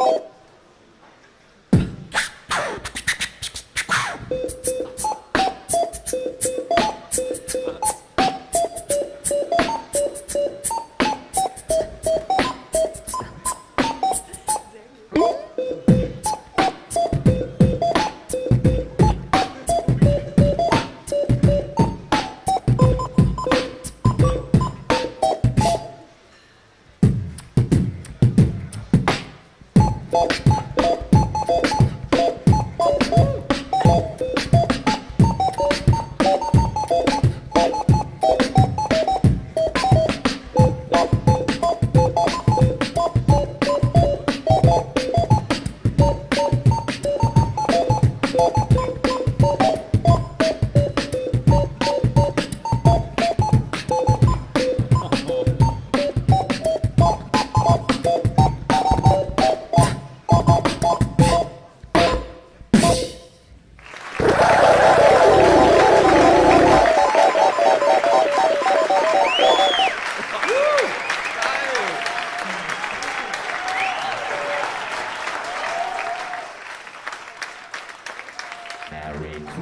Oh. Thank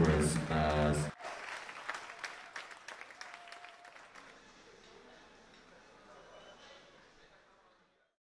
Christmas